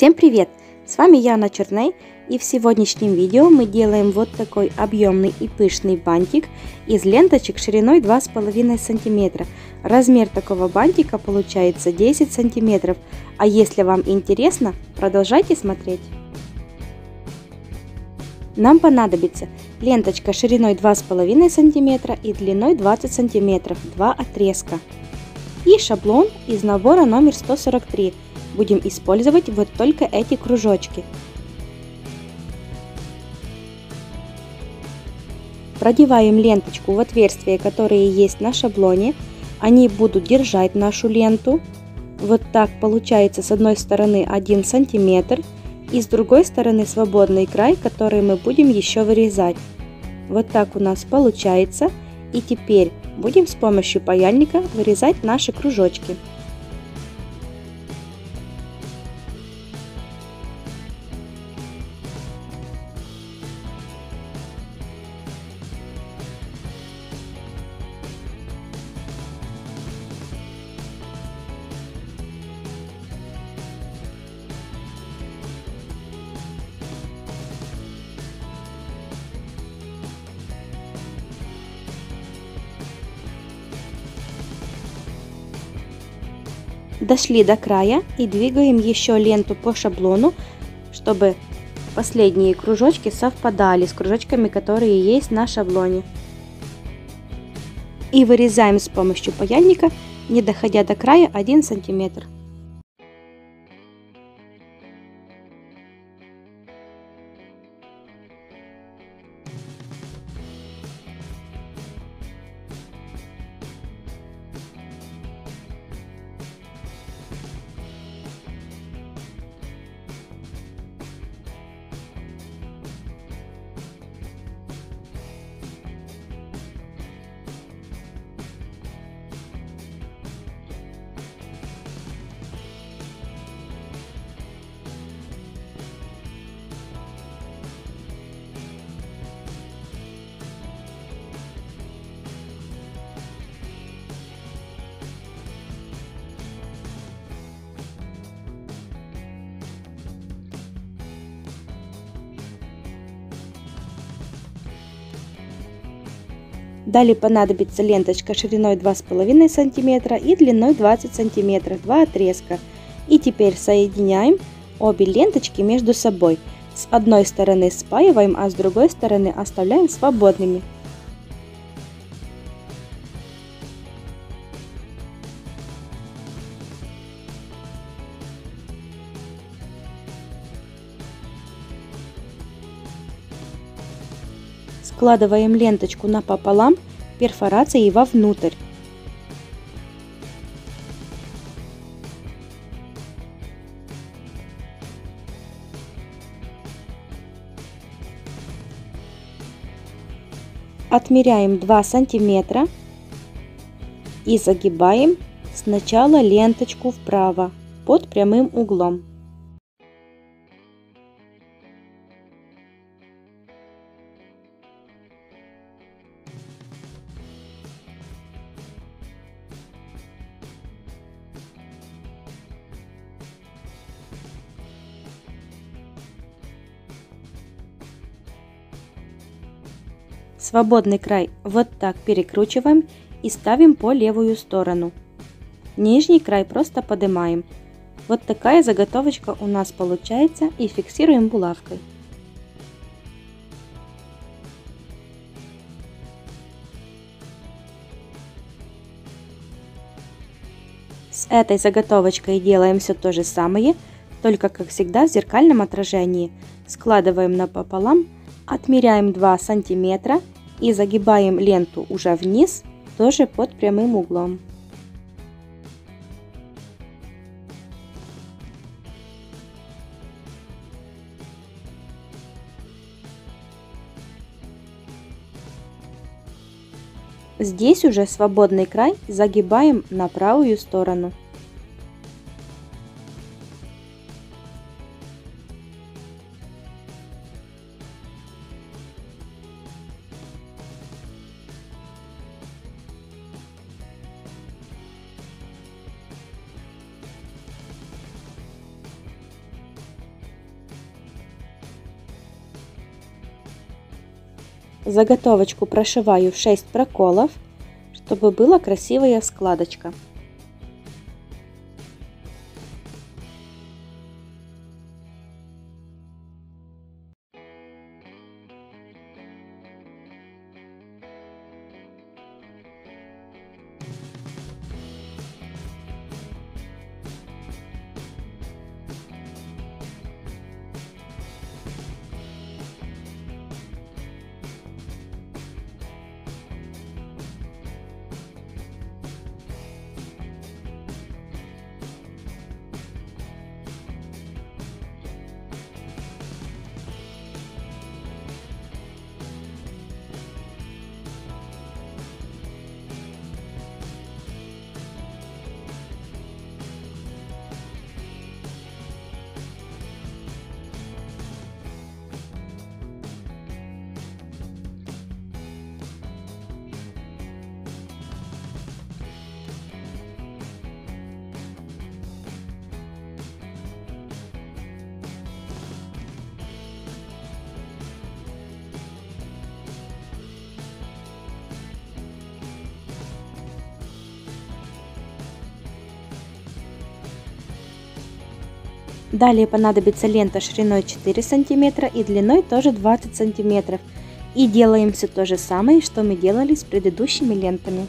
Всем привет! С вами Яна Черней и в сегодняшнем видео мы делаем вот такой объемный и пышный бантик из ленточек шириной 2,5 см. Размер такого бантика получается 10 см, а если вам интересно, продолжайте смотреть. Нам понадобится ленточка шириной 2,5 см и длиной 20 см, два отрезка и шаблон из набора номер 143 будем использовать вот только эти кружочки. Продеваем ленточку в отверстия, которые есть на шаблоне. Они будут держать нашу ленту. Вот так получается с одной стороны 1 сантиметр и с другой стороны свободный край, который мы будем еще вырезать. Вот так у нас получается. И теперь будем с помощью паяльника вырезать наши кружочки. Дошли до края и двигаем еще ленту по шаблону, чтобы последние кружочки совпадали с кружочками, которые есть на шаблоне. И вырезаем с помощью паяльника, не доходя до края 1 сантиметр. Далее понадобится ленточка шириной 2,5 см и длиной 20 см, два отрезка. И теперь соединяем обе ленточки между собой. С одной стороны спаиваем, а с другой стороны оставляем свободными. Складываем ленточку напополам перфорацией вовнутрь. Отмеряем 2 сантиметра и загибаем сначала ленточку вправо под прямым углом. Свободный край вот так перекручиваем и ставим по левую сторону. Нижний край просто поднимаем. Вот такая заготовочка у нас получается и фиксируем булавкой. С этой заготовочкой делаем все то же самое, только как всегда в зеркальном отражении. Складываем напополам Отмеряем 2 сантиметра и загибаем ленту уже вниз, тоже под прямым углом. Здесь уже свободный край загибаем на правую сторону. Заготовочку прошиваю в 6 проколов, чтобы была красивая складочка. Далее понадобится лента шириной 4 см и длиной тоже 20 см. И делаем все то же самое, что мы делали с предыдущими лентами.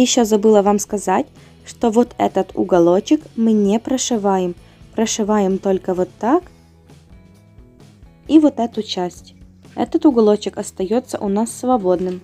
Еще забыла вам сказать, что вот этот уголочек мы не прошиваем. Прошиваем только вот так и вот эту часть. Этот уголочек остается у нас свободным.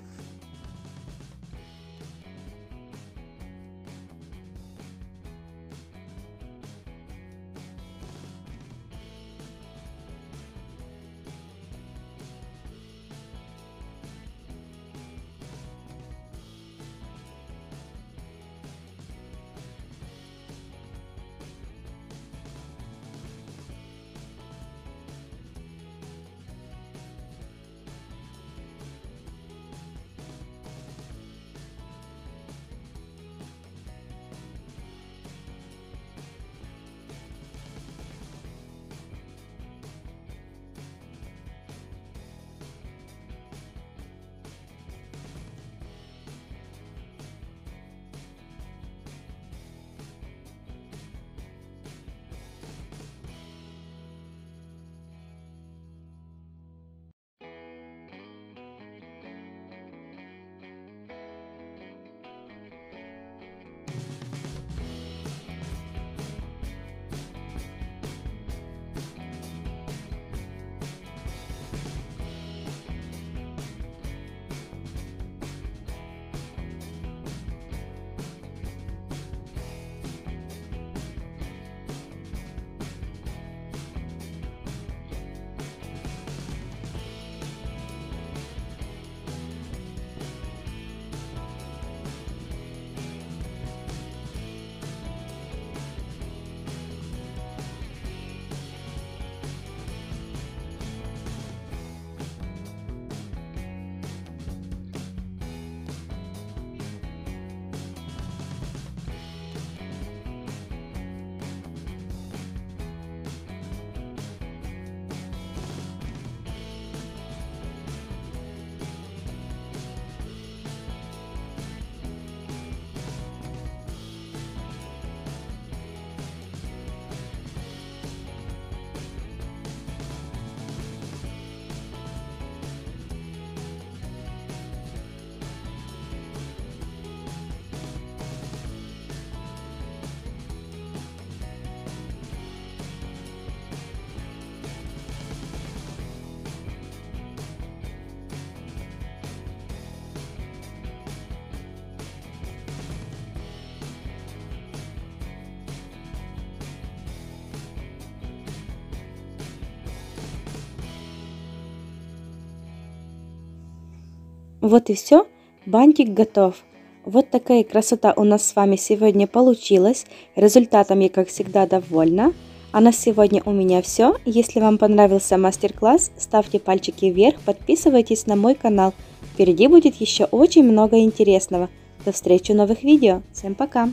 Вот и все, бантик готов. Вот такая красота у нас с вами сегодня получилась. Результатом я, как всегда, довольна. А на сегодня у меня все. Если вам понравился мастер-класс, ставьте пальчики вверх, подписывайтесь на мой канал. Впереди будет еще очень много интересного. До встречи в новых видео. Всем пока!